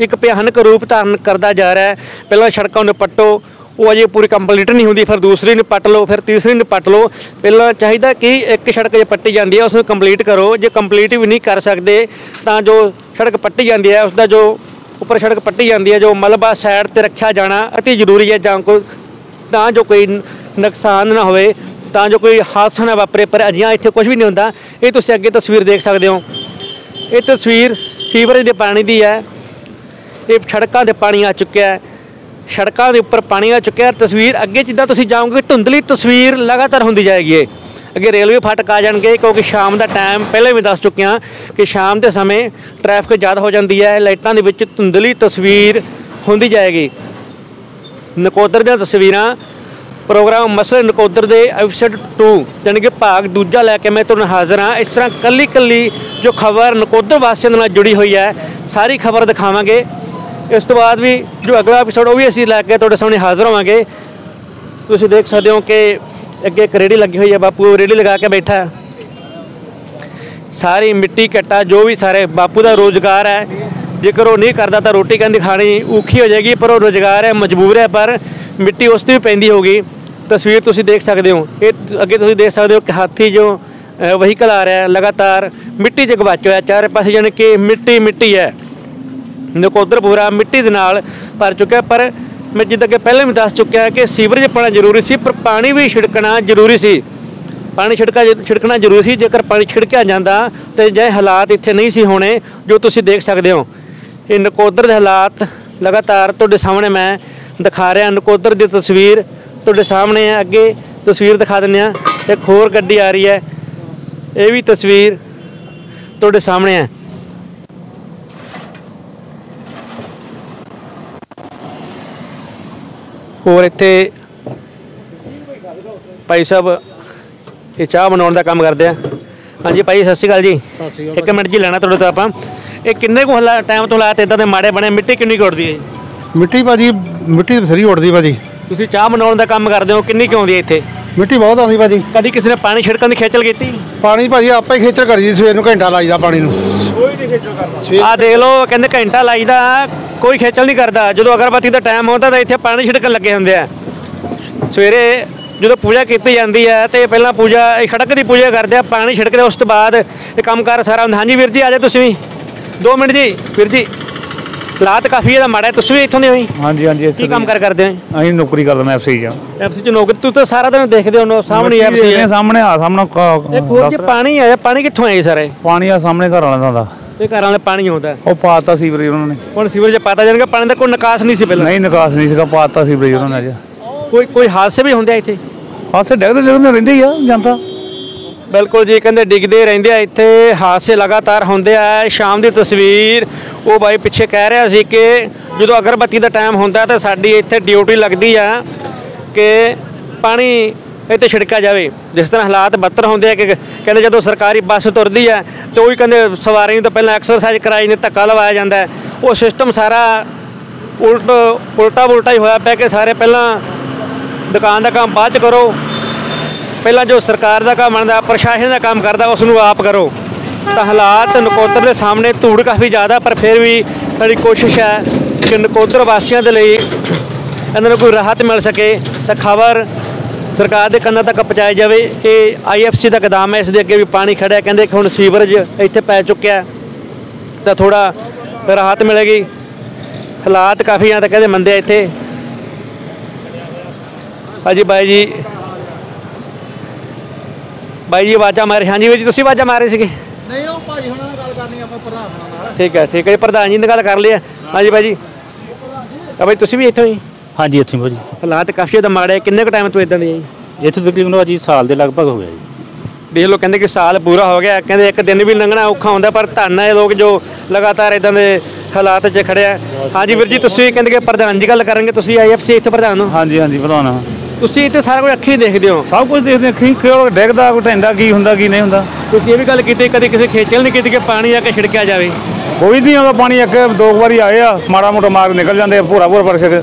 ਇੱਕ ਭਿਆਨਕ ਰੂਪ ਧਾਰਨ ਕਰਦਾ ਜਾ ਰਿਹਾ ਹੈ। ਪਹਿਲਾਂ ਸੜਕਾਂ ਨੂੰ ਪੱਟੋ, ਉਹ ਅਜੇ ਪੂਰੀ ਕੰਪਲੀਟ ਨਹੀਂ ਹੁੰਦੀ, ਫਿਰ ਦੂਸਰੀ ਨੂੰ ਪੱਟ ਲਓ, ਫਿਰ ਤੀਸਰੀ ਨੂੰ ਪੱਟ ਲਓ। ਪਹਿਲਾਂ ਚਾਹੀਦਾ ਕਿ ਇੱਕ ਸੜਕ ਜੇ ਪੱਟੀ ਜਾਂਦੀ ਹੈ, ਉਸ ਨੂੰ ਕੰਪਲੀਟ ਕਰੋ। ਜੇ ਕੰਪਲੀਟ ਵੀ ਨਹੀਂ ਕਰ ਸਕਦੇ, ਤਾਂ ਜੋ ਸੜਕ ਪੱਟੀ ਜਾਂਦੀ ਹੈ ਉਸ ਦਾ ਜੋ ਉੱਪਰ ਸੜਕ ਪੱਟੀ ਜਾਂਦੀ ਹੈ, ਜੋ ਮਲਬਾ ਸਾਈਡ ਤੇ ਰੱਖਿਆ ਜਾਣਾ ਅਤੀ ਜ਼ਰੂਰੀ ਹੈ, ਜਾਂ ਕੋਈ ਤਾਂ ਜੋ ਕੋਈ ਨੁਕਸਾਨ ਨਾ ਹੋਵੇ, ਤਾਂ ਜੋ ਕੋਈ ਹਾਦਸਾ ਨਾ ਵਾਪਰੇ। ਪਰ ਅਜਿਹਾ ਇੱਥੇ ਕੁਝ ਵੀ ਨਹੀਂ ਹੁੰਦਾ। ਇਹ ਤੁਸੀਂ ਅੱਗੇ ਤਸਵੀਰ ਦੇਖ ਸਕਦੇ ਹੋ। ਇਹ ਤਸਵੀਰ ਸੀਵਰੇਜ ਦੇ ਪਾਣੀ ਦੀ ਹੈ। ਇਹ ਸੜਕਾਂ ਤੇ ਪਾਣੀ ਆ ਚੁੱਕਿਆ ਹੈ। ਸੜਕਾਂ ਦੇ ਉੱਪਰ ਪਾਣੀ ਆ ਚੁੱਕਿਆ ਹੈ। ਤਸਵੀਰ ਅੱਗੇ ਜਿੱਦਾਂ ਤੁਸੀਂ ਜਾਓਗੇ, ਧੁੰਦਲੀ ਤਸਵੀਰ ਲਗਾਤਾਰ ਹੁੰਦੀ ਜਾਏਗੀ ਇਹ। ਅੱਗੇ ਰੇਲਵੇ ਫਾਟਕ ਆ ਜਾਣਗੇ, ਕਿਉਂਕਿ ਸ਼ਾਮ ਦਾ ਟਾਈਮ ਪਹਿਲੇ ਵੀ ਦੱਸ ਚੁੱਕਿਆ ਕਿ ਸ਼ਾਮ ਦੇ ਸਮੇਂ ਟ੍ਰੈਫਿਕ ਜ਼ਿਆਦਾ ਹੋ ਜਾਂਦੀ ਹੈ। ਲਾਈਟਾਂ ਦੇ ਵਿੱਚ ਧੁੰਦਲੀ ਤਸਵੀਰ ਹੁੰਦੀ ਜਾਏਗੀ। ਨਕੋਦਰ ਦੀਆਂ ਤਸਵੀਰਾਂ, ਪ੍ਰੋਗਰਾਮ ਮਸਲੇ ਨਕੋਦਰ ਦੇ ਐਪੀਸੋਡ 2 ਯਾਨੀ ਕਿ ਭਾਗ ਦੂਜਾ ਲੈ ਕੇ ਮੈਂ ਤੁਹਾਨੂੰ ਹਾਜ਼ਰ ਹਾਂ। ਇਸ ਤਰ੍ਹਾਂ ਕੱਲੀ ਕੱਲੀ ਜੋ ਖਬਰ ਨਕੋਦਰ ਵਾਸੀਆਂ ਨਾਲ ਜੁੜੀ ਹੋਈ ਹੈ, ਸਾਰੀ ਖਬਰ ਦਿਖਾਵਾਂਗੇ। ਇਸ ਤੋਂ ਬਾਅਦ ਵੀ ਜੋ ਅਗਲਾ ਐਪੀਸੋਡ ਉਹ ਵੀ ਅਸੀਂ ਲੈ ਕੇ ਤੁਹਾਡੇ ਸਾਹਮਣੇ ਹਾਜ਼ਰ ਹੋਵਾਂਗੇ। ਤੁਸੀਂ ਦੇਖ ਸਕਦੇ ਹੋ ਕਿ ਅੱਗੇ ਇੱਕ ਰੇੜੀ ਲੱਗੀ ਹੋਈ ਹੈ, ਬਾਪੂ ਰੇੜੀ ਲਗਾ ਕੇ ਬੈਠਾ ਹੈ। ਸਾਰੀ ਮਿੱਟੀ ਕੱਟਾ ਜੋ ਵੀ ਸਾਰੇ, ਬਾਪੂ ਦਾ ਰੋਜ਼ਗਾਰ ਹੈ। ਜੇਕਰ ਉਹ ਨਹੀਂ ਕਰਦਾ ਤਾਂ ਰੋਟੀ ਕਹਿੰਦੀ ਖਾਣੀ ਔਖੀ ਹੋ ਜਾਏਗੀ, ਪਰ ਉਹ ਰੋਜ਼ਗਾਰ ਹੈ, ਮਜਬੂਰ ਹੈ, ਪਰ ਮਿੱਟੀ ਉਸ ਤੇ ਵੀ ਪੈਂਦੀ ਹੋਗੀ ਤਸਵੀਰ ਤੁਸੀਂ ਦੇਖ ਸਕਦੇ ਹੋ। ਇਹ ਅੱਗੇ ਤੁਸੀਂ ਦੇਖ ਸਕਦੇ ਹੋ ਕਿ ਹਾਥੀ ਜੋ ਵਹੀਕਲ ਆ ਰਿਹਾ ਹੈ, ਲਗਾਤਾਰ ਮਿੱਟੀ 'ਚ ਗਵਾਚ ਹੋਇਆ ਚਾਰੇ ਪਾਸੇ ਜਾਣੀ ਕਿ ਮਿੱਟੀ ਮਿੱਟੀ ਹੈ। ਨਕੋਦਰ ਪੂਰਾ ਮਿੱਟੀ ਦੇ ਨਾਲ ਭਰ ਚੁੱਕਿਆ, ਪਰ ਮੈਂ ਜਿੱਦਾਂ ਕਿ ਪਹਿਲਾਂ ਵੀ ਦੱਸ ਚੁੱਕਿਆ ਕਿ ਸੀਵਰੇਜ ਪਾਣਾ ਜ਼ਰੂਰੀ ਸੀ, ਪਰ ਪਾਣੀ ਵੀ ਛਿੜਕਣਾ ਜ਼ਰੂਰੀ ਸੀ। ਪਾਣੀ ਛਿੜਕਾ, ਛਿੜਕਣਾ ਜ਼ਰੂਰੀ ਸੀ, ਜੇਕਰ ਪਾਣੀ ਛਿੜਕਿਆ ਜਾਂਦਾ ਤੇ ਜੇ ਹਾਲਾਤ ਇੱਥੇ ਨਹੀਂ ਸੀ ਹੋਣੇ, ਜੋ ਤੁਸੀਂ ਦੇਖ ਸਕਦੇ ਹੋ। ਇਹ ਨਕੋਦਰ ਦੇ ਹਾਲਾਤ ਲਗਾਤਾਰ ਤੁਹਾਡੇ ਸਾਹਮਣੇ ਮੈਂ ਦਿਖਾ ਰਿਹਾ, ਨਕੋਦਰ ਦੀ ਤਸਵੀਰ ਤੁਹਾਡੇ ਸਾਹਮਣੇ ਹੈ। ਅੱਗੇ ਤਸਵੀਰ ਦਿਖਾ ਦਿੰਦੇ ਆ ਇੱਕ ਹੋਰ ਗੱਡੀ ਆ ਰਹੀ ਹੈ। ਇਹ ਵੀ ਤਸਵੀਰ ਤੁਹਾਡੇ ਸਾਹਮਣੇ ਹੈ। ਹੋਰ ਇੱਥੇ ਭਾਈ ਸਾਹਿਬ ਇਹ ਚਾਹ ਬਣਾਉਣ ਦਾ ਕੰਮ ਕਰਦੇ ਆ। ਹਾਂਜੀ ਭਾਈ ਸਤਿ ਸ਼੍ਰੀ ਅਕਾਲ ਜੀ। ਇੱਕ ਮਿੰਟ ਜੀ ਲੈਣਾ ਤੁਹਾਡੇ ਤੋਂ ਆਪਾਂ। ਇਹ ਕਿੰਨੇ ਕੁ ਹਲਾ ਟਾਈਮ ਤੋਂ ਲਾਇਆ ਤੇ ਇਦਾਂ ਦੇ ਮਾੜੇ ਬਣੇ ਮਿੱਟੀ ਕਿੰਨੀ ਉੱਡਦੀ ਹੈ ਜੀ? ਮਿੱਟੀ ਭਾਜੀ ਮਿੱਟੀ ਤਾਂ ਸਰੀ ਉੱਡਦੀ ਭਾਜੀ। ਤੁਸੀਂ ਚਾਹ ਬਣਾਉਣ ਦਾ ਕੰਮ ਕਰਦੇ ਹੋ ਕਿੰਨੀ ਕੁ ਆਉਂਦੀ ਹੈ ਇੱਥੇ? ਮਿੱਟੀ ਬਹੁਤ ਆਉਂਦੀ ਭਾਜੀ। ਕਦੀ ਕਿਸੇ ਨੇ ਪਾਣੀ ਛਿੜਕਣ ਦੀ ਖੇਚਲ ਕੀਤੀ? ਪਾਣੀ ਭਾਜੀ ਆਪੇ ਹੀ ਖੇਚਲ ਕਰੀਦੀ ਸਵੇਰ ਨੂੰ ਘੰਟਾ ਲਾਈਦਾ ਪਾਣੀ ਨੂੰ। ਆ ਦੇਖ ਲਓ ਕਹਿੰਦੇ ਘੰਟਾ ਲਾਈਦਾ ਕੋਈ ਖੇਚਲ ਨਹੀਂ ਕਰਦਾ। ਜਦੋਂ ਅਗਰਬੱਤੀ ਦਾ ਟਾਈਮ ਹੁੰਦਾ ਤਾਂ ਇੱਥੇ ਪਾਣੀ ਛਿੜਕਣ ਲੱਗੇ ਹੁੰਦੇ ਆ। ਸਵੇਰੇ ਜਦੋਂ ਪੂਜਾ ਕੀਤੀ ਜਾਂਦੀ ਹੈ ਤੇ ਪਹਿਲਾਂ ਪੂਜਾ ਇਹ ਖੜਕ ਦੀ ਪੂਜਾ ਕਰਦੇ ਆ ਪਾਣੀ ਛਿੜਕਦੇ ਉਸ ਤੋਂ ਬਾਅਦ ਇਹ ਕੰਮਕਾਰ ਸਾਰਾ ਹੁੰਦਾ। ਹਾਂਜੀ ਵੀਰ ਜੀ ਆ ਜਾਓ ਤੁਸੀਂ ਵੀ। 2 ਮਿੰਟ ਜੀ ਵੀਰ ਜੀ। ਹਾਲਾਤ ਕਾਫੀ ਇਹਦਾ ਮਾੜਾ ਤੁਸੀਂ ਵੀ ਇੱਥੋਂ ਦੇ ਹੋਈ ਹਾਂਜੀ ਹਾਂਜੀ ਇੱਥੇ ਕੀ ਕੰਮ ਕਰ ਕਰਦੇ ਹੋ ਅਸੀਂ ਨੌਕਰੀ ਕਰਦਾ ਮੈਂ ਐਫਸੀ ਚ ਐਫਸੀ ਚ ਨੌਕਰੀ ਤੁਸੀਂ ਤਾਂ ਸਾਰਾ ਦਿਨ ਦੇਖਦੇ ਹੋ ਸਾਹਮਣੇ ਐਫਸੀ ਦੇ ਸਾਹਮਣੇ ਆ ਸਾਹਮਣੇ ਹੋਰ ਜੀ ਪਾਣੀ ਆਇਆ ਪਾਣੀ ਕਿੱਥੋਂ ਆਇਆ ਸਾਰੇ? ਪਾਣੀ ਆ ਸਾਹਮਣੇ ਘਰ ਵਾਲਿਆਂ ਦਾ। ਇਹ ਘਰਾਂ ਦੇ ਪਾਣੀ ਆਉਂਦਾ। ਉਹ ਪਾਤਾ ਸੀਵਰੇਜ ਉਹਨਾਂ ਨੇ। ਹੁਣ ਸੀਵਰੇਜ ਪਾਤਾ ਜਾਣਗੇ ਪਾਣੀ ਦਾ ਕੋਈ ਨਿਕਾਸ ਨਹੀਂ ਸੀ ਪਹਿਲਾਂ। ਨਹੀਂ ਨਿਕਾਸ ਨਹੀਂ ਸੀਗਾ ਪਾਤਾ ਸੀਵਰੇਜ ਉਹਨਾਂ ਨੇ ਕੋਈ ਕੋਈ ਹਾਦਸੇ ਵੀ ਹੁੰਦੇ ਆ ਇੱਥੇ? ਹਾਸੇ ਡੈਗਦੇ ਡੈਗਦੇ ਰਹਿੰਦੇ ਹੀ ਆ ਜਨਤਾ। ਬਿਲਕੁਲ ਜੀ ਕਹਿੰਦੇ ਡਿੱਗਦੇ ਰਹਿੰਦੇ ਆ। ਇੱਥੇ ਹਾਦਸੇ ਲਗਾਤਾਰ ਹੁੰਦੇ ਆ। ਸ਼ਾਮ ਦੀ ਤਸਵੀਰ ਉਹ ਬਾਈ ਪਿੱਛੇ ਕਹਿ ਰਿਹਾ ਸੀ ਕਿ ਜਦੋਂ ਅਗਰਬੱਤੀ ਦਾ ਟਾਈਮ ਹੁੰਦਾ ਤਾਂ ਸਾਡੀ ਇੱਥੇ ਡਿਊਟੀ ਲੱਗਦੀ ਆ ਕਿ ਪਾਣੀ ਇੱਥੇ ਛਿੜਕਿਆ ਜਾਵੇ। ਜਿਸ ਤਰ੍ਹਾਂ ਹਾਲਾਤ ਬੱਤਰ ਹੁੰਦੇ ਆ ਕਿ ਕਹਿੰਦੇ ਜਦੋਂ ਸਰਕਾਰੀ ਬੱਸ ਤੁਰਦੀ ਹੈ ਤੇ ਉਹ ਵੀ ਕਹਿੰਦੇ ਸਵਾਰੀ ਨੂੰ ਤਾਂ ਪਹਿਲਾਂ ਐਕਸਰਸਾਈਜ਼ ਕਰਾਈ ਨੇ ਧੱਕਾ ਲਵਾਇਆ ਜਾਂਦਾ ਉਹ ਸਿਸਟਮ ਸਾਰਾ ਉਲਟ ਉਲਟਾ ਉਲਟਾ ਹੀ ਹੋਇਆ ਪਿਆ ਕਿ ਸਾਰੇ ਪਹਿਲਾਂ ਦੁਕਾਨ ਦਾ ਕੰਮ ਬਾਅਦ ਚ ਕਰੋ। ਪਹਿਲਾਂ ਜੋ ਸਰਕਾਰ ਦਾ ਕੰਮ ਬਣਦਾ, ਪ੍ਰਸ਼ਾਸਨ ਦਾ ਕੰਮ ਕਰਦਾ, ਉਸ ਨੂੰ ਆਪ ਕਰੋ। ਤਾਂ ਹਾਲਾਤ ਨਕੋਦਰ ਦੇ ਸਾਹਮਣੇ ਧੂੜ ਕਾਫੀ ਜ਼ਿਆਦਾ, ਪਰ ਫਿਰ ਵੀ ਸਾਡੀ ਕੋਸ਼ਿਸ਼ ਹੈ ਕਿ ਨਕੋਦਰ ਵਾਸੀਆਂ ਦੇ ਲਈ ਇਹਨਾਂ ਨੂੰ ਕੋਈ ਰਾਹਤ ਮਿਲ ਸਕੇ। ਤਾਂ ਖਬਰ ਸਰਕਾਰ ਦੇ ਕੰਨਾਂ ਤੱਕ ਪਹੁੰਚਾਈ ਜਾਵੇ ਇਹ ਆਈਐਫਸੀ ਦਾ ਕਦਮ ਹੈ ਇਸ ਦੇ ਅੱਗੇ ਵੀ ਪਾਣੀ ਖੜਿਆ ਕਹਿੰਦੇ ਕਿ ਹੁਣ ਸੀਵਰੇਜ ਇੱਥੇ ਪੈ ਚੁੱਕਿਆ ਤਾਂ ਥੋੜਾ ਰਾਹਤ ਮਿਲੇਗੀ। ਹਾਲਾਤ ਕਾਫੀ ਆ ਤਾਂ ਕਹਿੰਦੇ ਮੰਦੇ ਆ ਇੱਥੇ। ਹਾਂਜੀ ਬਾਈ ਜੀ। ਬਾਈ ਜੀ ਆਵਾਜ਼ਾਂ ਮਾਰੇ ਹਾਂਜੀ ਵੀਰ ਜੀ ਤੁਸੀਂ ਆਵਾਜ਼ਾਂ ਮਾਰੇ ਸੀਗੇ? ਨਹੀਂ ਉਹ ਭਾਜੀ ਹੁਣਾਂ ਨਾਲ ਗੱਲ ਕਰਨੀ ਆਪਾਂ ਪ੍ਰਧਾਨ ਨਾਲ। ਠੀਕ ਹੈ ਠੀਕ ਹੈ ਪ੍ਰਧਾਨ ਜੀ ਨੇ ਗੱਲ ਕਰ ਹੈ। ਹਾਂਜੀ ਬਾਈ ਜੀ। ਤਾਂ ਬਾਈ ਤੁਸੀਂ ਵੀ ਇੱਥੋਂ ਹੀ? ਹਾਂਜੀ ਇੱਥੇ ਭਾਜੀ ਹਾਲਾਤ ਕਾਫੀ ਜ਼ਿਆਦਾ ਮਾੜੇ ਆ। ਕਿੰਨੇ ਕੁ ਟਾਈਮ ਤੋਂ ਇਦਾਂ ਦੇ ਆ ਜੀ? ਇੱਥੇ ਤਕਰੀਬਨ ਭਾਜੀ ਸਾਲ ਦੇ ਲਗਭਗ ਹੋ ਗਿਆ ਜੀ। ਦੇਖ ਲਓ ਕਹਿੰਦੇ ਕਿ ਸਾਲ ਪੂਰਾ ਹੋ ਗਿਆ। ਕਹਿੰਦੇ ਇੱਕ ਦਿਨ ਵੀ ਲੰਘਣਾ ਔਖਾ ਹੁੰਦਾ ਪਰ ਧੰਨ ਹੈ ਲੋਕ ਜੋ ਲਗਾਤਾਰ ਇਦਾਂ ਦੇ ਹਾਲਾਤ 'ਚ ਖੜੇ ਆ। ਹਾਂਜੀ ਵੀਰ ਜੀ ਤੁਸੀਂ ਕਹਿੰਦੇ ਕਿ ਪ੍ਰਧਾਨ ਜੀ ਗੱਲ ਕਰਨਗੇ ਤੁਸੀਂ ਆਈਐਫਸੀ ਇੱਥੇ ਪ੍ਰਧਾਨ ਹੋ? ਹਾਂਜੀ ਹਾਂਜੀ ਪ੍ਰਧਾਨ ਤੁਸੀਂ ਇੱਥੇ ਸਾਰਾ ਕੁਝ ਅੱਖੀਂ ਦੇਖਦੇ ਹੋ? ਸਭ ਕੁਝ ਦੇਖਦੇ ਅੱਖੀਂ ਕਿਉਂ ਡਿੱਗਦਾ ਕੋਈ ਢੈਂਦਾ ਕੀ ਹੁੰਦਾ ਕੀ ਨਹੀਂ ਹੁੰਦਾ। ਤੁਸੀਂ ਇਹ ਵੀ ਗੱਲ ਕੀਤੀ ਕਦੀ ਕਿਸੇ ਖੇਚਲ ਨਹੀਂ ਕੀਤੀ ਕਿ ਪਾਣੀ ਆ ਕੇ ਛਿੜਕਿਆ ਜਾਵੇ? ਕੋਈ ਨਹੀਂ ਆਉਂਦਾ ਪਾਣੀ ਇੱਕ ਦੋ ਕੁ ਵਾਰੀ ਆਏ ਆ ਮਾੜਾ ਮੋਟਾ ਮਾਰ ਨਿਕਲ ਜਾਂਦੇ ਆ ਪੂਰਾ ਪੂਰਾ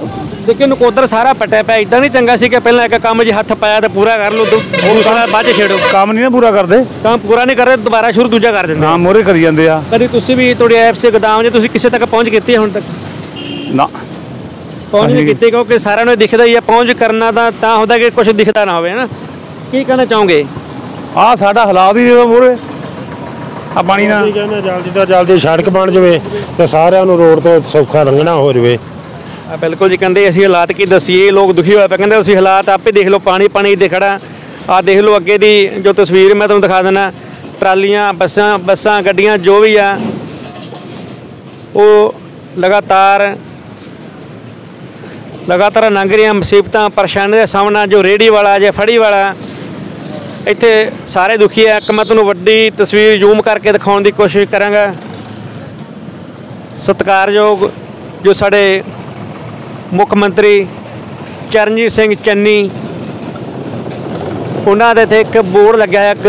ਲੇਕਿਨ ਨਕੋਦਰ ਸਾਰਾ ਪਟਿਆ ਪਿਆ ਇਦਾਂ ਨਹੀਂ ਚੰਗਾ ਸੀ ਕਿ ਪਹਿਲਾਂ ਇੱਕ ਕੰਮ 'ਚ ਹੱਥ ਪਾਇਆ ਤਾਂ ਪੂਰਾ ਕਰ ਲਓ ਉਹਨੂੰ ਸਾਰਾ ਬਾਅਦ 'ਚ ਛੇੜੋ। ਕੰਮ ਨਹੀਂ ਨਾ ਪੂਰਾ ਕਰਦੇ। ਕੰਮ ਪੂਰਾ ਨਹੀਂ ਕਰਦੇ ਦੁਬਾਰਾ ਸ਼ੁਰੂ ਦੂਜਾ ਕਰ ਦਿੰਦੇ ਨਾ ਮੋਰੇ ਕਰੀ ਜਾਂਦੇ ਆ। ਕਦੀ ਤੁਸੀਂ ਵੀ ਤੁਹਾਡੇ ਐਪ ਸੇ ਗਦਾਮ ਜੇ ਤੁਸੀਂ ਕਿਸੇ ਤੱਕ ਪਹੁੰਚ ਕੀਤੀ ਹੈ ਹੁਣ ਤੱਕ? ਨਾ। ਪਹੁੰਚ ਨਹੀਂ। ਕੀਤੀ ਕਿਉਂਕਿ ਸਾਰਿਆਂ ਨੂੰ ਦਿਖਦਾ ਹੀ ਆ ਪਹੁੰਚ ਕਰਨਾ ਤਾਂ ਤਾਂ ਹੁੰਦਾ ਕਿ ਕੁਝ ਦਿਖਦਾ ਨਾ ਹੋਵੇ ਹਨਾ? ਕੀ ਕਹਿਣਾ ਚਾਹੋਗੇ? ਆ ਸਾਡਾ ਹਾਲਾਤ ਹੀ ਜਦੋਂ ਮੋਰੇ ਆ ਪਾਣੀ ਨਾਲ। ਜਲਦੀ ਤੋਂ ਜਲਦੀ ਸੜਕ ਬਣ ਜਾਵੇ ਤੇ ਸਾਰਿਆਂ ਨੂੰ ਰੋਡ ਤੋਂ ਸੌਖਾ ਲੰਘਣਾ ਹੋ ਜਾਵੇ। ਬਿਲਕੁਲ ਜੀ, ਕਹਿੰਦੇ ਅਸੀਂ ਹਾਲਾਤ ਕੀ ਦਸੀਏ, ਲੋਕ ਦੁਖੀ ਹੋਇਆ ਪਏ, ਕਹਿੰਦੇ ਤੁਸੀਂ ਹਾਲਾਤ ਆਪੇ ਦੇਖ ਲਓ, ਪਾਣੀ ਪਾਣੀ ਦੇ ਖੜਾ। ਆ ਦੇਖ ਲਓ ਅੱਗੇ ਦੀ ਜੋ ਤਸਵੀਰ, ਮੈਂ ਤੁਹਾਨੂੰ ਦਿਖਾ ਦਿੰਦਾ, ਟਰਾਲੀਆਂ, ਬੱਸਾਂ ਬੱਸਾਂ, ਗੱਡੀਆਂ, ਜੋ ਵੀ ਆ, ਉਹ ਲਗਾਤਾਰ ਲਗਾਤਾਰ ਲੰਘ ਰਹੀਆਂ ਮੁਸੀਬਤਾਂ ਪਰੇਸ਼ਾਨੀ ਦਾ ਸਾਹਮਣਾ, ਜੋ ਰੇੜੀ ਵਾਲਾ, ਜਾਂ ਫੜੀ ਵਾਲਾ, ਇੱਥੇ ਸਾਰੇ ਦੁਖੀ ਆ। ਇੱਕ ਮੈਂ ਤੁਹਾਨੂੰ ਵੱਡੀ ਤਸਵੀਰ ਜ਼ੂਮ ਕਰਕੇ ਦਿਖਾਉਣ ਦੀ ਕੋਸ਼ਿਸ਼ ਕਰਾਂਗਾ। ਸਤਿਕਾਰਯੋਗ ਜੋ ਸਾਡੇ ਮੁੱਖ ਮੰਤਰੀ ਚਰਨਜੀਤ ਸਿੰਘ ਚੰਨੀ, ਉਹਨਾਂ ਦੇ ਇੱਥੇ ਇੱਕ ਬੋਰਡ ਲੱਗਿਆ ਹੈ ਇੱਕ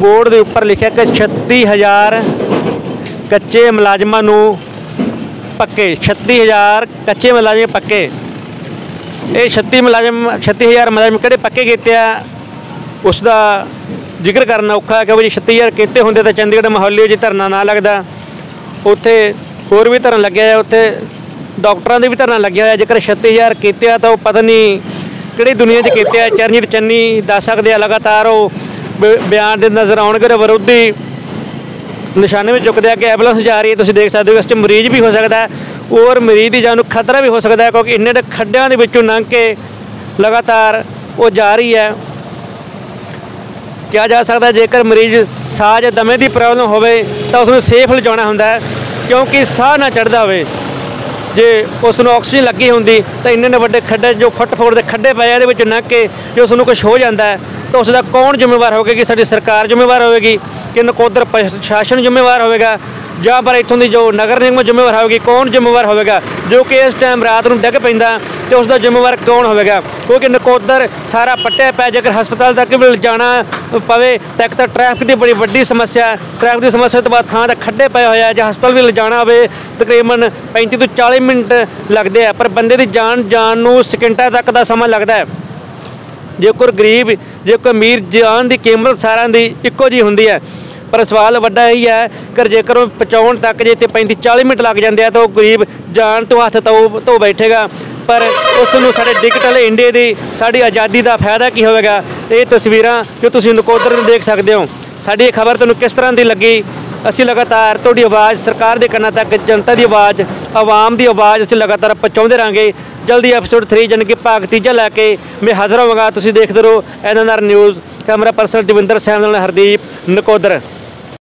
ਬੋਰਡ ਦੇ ਉੱਪਰ ਲਿਖਿਆ ਕਿ 36000 ਕੱਚੇ ਮੁਲਾਜ਼ਮਾਂ ਨੂੰ ਪੱਕੇ 36000 ਕੱਚੇ ਮੁਲਾਜ਼ਮ ਪੱਕੇ। ਇਹ 36 ਮੁਲਾਜ਼ਮ 36000 ਮੁਲਾਜ਼ਮ ਕਿਹੜੇ ਪੱਕੇ ਕੀਤੇ ਆ? ਉਸ ਦਾ ਜ਼ਿਕਰ ਕਰਨਾ ਔਖਾ ਹੈ, ਕਿਉਂਕਿ ਜੇ 36000 ਕੀਤੇ ਹੁੰਦੇ ਤਾਂ ਚੰਡੀਗੜ੍ਹ ਮਹੱਲੇ 'ਚ ਧਰਨਾ ਨਾ ਲੱਗਦਾ। ਉੱਥੇ ਹੋਰ ਵੀ ਧਰਨ ਲੱਗਿਆ ਉੱਥੇ ਡਾਕਟਰਾਂ ਦੇ ਵੀ ਧਰਨਾ ਲੱਗਿਆ ਹੋਇਆ, ਜੇਕਰ 36000 ਕੀਤੇ ਆ ਤਾਂ ਉਹ ਪਤਾ ਨਹੀਂ ਕਿਹੜੀ ਦੁਨੀਆ 'ਚ ਕੀਤੇ ਆ। ਚਰਨਜੀਤ ਚੰਨੀ ਦੱਸ ਸਕਦੇ ਆ ਲਗਾਤਾਰ ਉਹ ਬ- ਬਿਆਨ ਦੇ ਨਜ਼ਰ ਆਉਣਗੇ ਉਹਦੇ ਵਿਰੋਧੀ ਨਿਸ਼ਾਨੇ ਵਿੱਚ ਚੁੱਕਦੇ ਆ ਕਿ ਐਂਬੂਲੈਂਸ ਜਾ ਰਹੀ ਹੈ। ਤੁਸੀਂ ਦੇਖ ਸਕਦੇ ਹੋ ਇਸ 'ਚ ਮਰੀਜ਼ ਵੀ ਹੋ ਸਕਦਾ ਔਰ ਮਰੀਜ਼ ਦੀ ਜਾਨ ਨੂੰ ਖਤਰਾ ਵੀ ਹੋ ਸਕਦਾ ਹੈ, ਕਿਉਂਕਿ ਇੰਨੇ ਦੇ ਖੱਡਿਆਂ ਦੇ ਵਿੱਚੋਂ ਲੰਘ ਕੇ ਲਗਾਤਾਰ ਉਹ ਜਾ ਰਹੀ ਹੈ। ਕਿਹਾ ਜਾ ਸਕਦਾ ਜੇਕਰ ਮਰੀਜ਼ ਸਾਹ ਜਾਂ ਦਮੇ ਦੀ ਪ੍ਰੋਬਲਮ ਹੋਵੇ ਤਾਂ ਉਸ ਨੂੰ ਸੇਫ ਲਿਜਾਣਾ ਹੁੰਦਾ ਕਿਉਂਕਿ ਸਾਹ ਨਾ ਚੜਦਾ ਹੋਵੇ। ਜੇ ਉਸ ਨੂੰ ਆਕਸੀਜਨ ਲੱਗੀ ਹੁੰਦੀ ਤਾਂ ਇੰਨੇ ਨੇ ਵੱਡੇ ਖੱਡੇ, ਜੋ ਫੁੱਟ ਫੋੜ ਦੇ ਖੱਡੇ ਪਏ ਆ ਇਹਦੇ ਵਿੱਚ ਲੰਘ ਕੇ, ਜੇ ਉਸ ਨੂੰ ਕੁਝ ਹੋ ਜਾਂਦਾ ਤਾਂ ਉਸ ਦਾ ਕੌਣ ਜ਼ਿੰਮੇਵਾਰ ਹੋਵੇਗਾ? ਕਿ ਸਾਡੀ ਸਰਕਾਰ ਜ਼ਿੰਮੇਵਾਰ ਹੋਵੇਗੀ? ਕਿ ਨਕੋਦਰ ਪ੍ਰਸ਼ਾਸਨ ਜ਼ਿੰਮੇਵਾਰ ਹੋਵੇਗਾ? ਜਾਂ ਪਰ ਇੱਥੋਂ ਦੀ ਜੋ ਨਗਰ ਨਿਗਮ ਜ਼ਿੰਮੇਵਾਰ ਹੋਵੇਗੀ, ਕੌਣ ਜ਼ਿੰਮੇਵਾਰ ਹੋਵੇਗਾ? ਜੋ ਕਿ ਇਸ ਟਾਈਮ ਰਾਤ ਨੂੰ ਡਿੱਗ ਪੈਂਦਾ, ਤੇ ਉਸ ਦਾ ਜ਼ਿੰਮੇਵਾਰ ਕੌਣ ਹੋਵੇਗਾ? ਕਿਉਂਕਿ ਨਕੋਦਰ ਸਾਰਾ ਪੱਟਿਆ ਪਿਆ, ਜੇਕਰ ਹਸਪਤਾਲ ਤੱਕ ਵੀ ਜਾਣਾ ਪਵੇ, ਤਾਂ ਇੱਕ ਤਾਂ ਟ੍ਰੈਫਿਕ ਦੀ ਬੜੀ ਵੱਡੀ ਸਮੱਸਿਆ ਹੈ। ਟ੍ਰੈਫਿਕ ਦੀ ਸਮੱਸਿਆ ਤੋਂ ਬਾਅਦ ਥਾਂ ਤੇ ਖੱਡੇ ਪਏ ਹੋਏ ਆ, ਜੇ ਹਸਪਤਾਲ ਵੀ ਲਿਜਾਣਾ ਹੋਵੇ, ਤਕਰੀਬਨ 35 ਤੋਂ 40 ਮਿੰਟ ਲੱਗਦੇ ਆ, ਪਰ ਬੰਦੇ ਦੀ ਜਾਨ ਜਾਣ ਨੂੰ ਸਕਿੰਟਾਂ ਤੱਕ ਦਾ ਸਮਾਂ ਲੱਗਦਾ ਹੈ। ਜੇ ਕੋਈ ਗਰੀਬ ਜੇ ਕੋਈ ਅਮੀਰ, ਜਾਨ ਦੀ ਕੀਮਤ ਸਾਰਿਆਂ ਦੀ ਇੱਕੋ ਜੀ ਹੁੰਦੀ ਹੈ। ਪਰ ਸਵਾਲ ਵੱਡਾ ਇਹ ਹੈ ਕਿ ਜੇਕਰ ਉਹ ਪਹੁੰਚਾਉਣ ਤੱਕ ਜੇ ਤੇ 35 40 ਮਿੰਟ ਲੱਗ ਜਾਂਦੇ ਆ ਤਾਂ ਉਹ ਗਰੀਬ ਜਾਣ ਤੋਂ ਹੱਥ ਧੋ ਧੋ ਬੈਠੇਗਾ। ਪਰ ਉਸ ਨੂੰ ਸਾਡੇ ਡਿਜੀਟਲ ਇੰਡੀਆ ਦੀ ਸਾਡੀ ਆਜ਼ਾਦੀ ਦਾ ਫਾਇਦਾ ਕੀ ਹੋਵੇਗਾ? ਇਹ ਤਸਵੀਰਾਂ ਜੋ ਤੁਸੀਂ ਨਕੋਦਰ ਨੂੰ ਦੇਖ ਸਕਦੇ ਹੋ। ਸਾਡੀ ਇਹ ਖਬਰ ਤੁਹਾਨੂੰ ਕਿਸ ਤਰ੍ਹਾਂ ਦੀ ਲੱਗੀ? ਅਸੀਂ ਲਗਾਤਾਰ ਤੁਹਾਡੀ ਆਵਾਜ਼ ਸਰਕਾਰ ਦੇ ਕੰਨਾਂ ਤੱਕ, ਜਨਤਾ ਦੀ ਆਵਾਜ਼, ਆਵਾਮ ਦੀ ਆਵਾਜ਼ ਅਸੀਂ ਲਗਾਤਾਰ ਪਹੁੰਚਾਉਂਦੇ ਰਾਂਗੇ ਜਲਦੀ ਐਪੀਸੋਡ 3 ਜਾਣੀ ਕਿ ਭਾਗ ਤੀਜਾ ਲੈ ਕੇ ਮੈਂ ਹਾਜ਼ਰ ਹੋਵਾਂਗਾ। ਤੁਸੀਂ ਦੇਖਦੇ ਰਹੋ NNR news, camera person Davinder Sain ਨਾਲ ਹਰਦੀਪ ਨਕੋਦਰ।